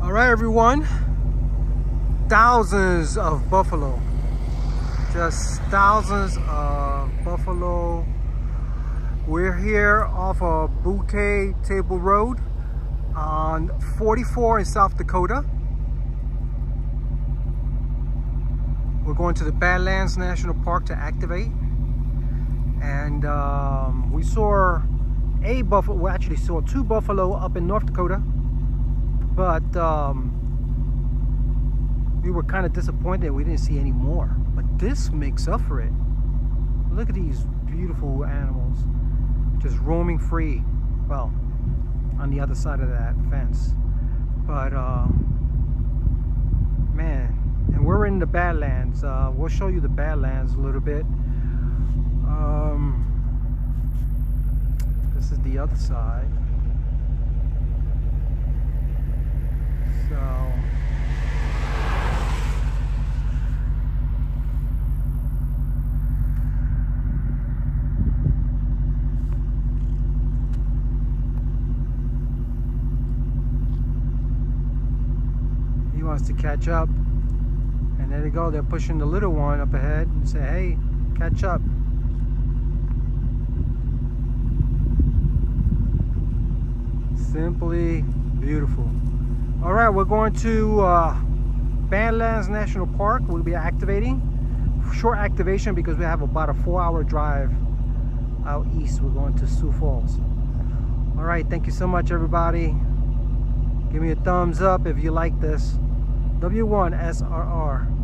All right, everyone. Thousands of buffalo. Just thousands of buffalo. We're here off of Bouquet Table Road on 44 in South Dakota. We're going to the Badlands National Park to activate. And um, we saw a buffalo, we actually saw two buffalo up in North Dakota but um, we were kind of disappointed we didn't see any more. But this makes up for it. Look at these beautiful animals just roaming free well on the other side of that fence. But uh, man and we're in the Badlands uh, we'll show you the Badlands a little bit. Um, this is the other side So he wants to catch up and there they go they're pushing the little one up ahead and say hey catch up simply beautiful all right, we're going to uh, Badlands National Park. We'll be activating. Short activation because we have about a four hour drive out east. We're going to Sioux Falls. All right, thank you so much, everybody. Give me a thumbs up if you like this. W1SRR.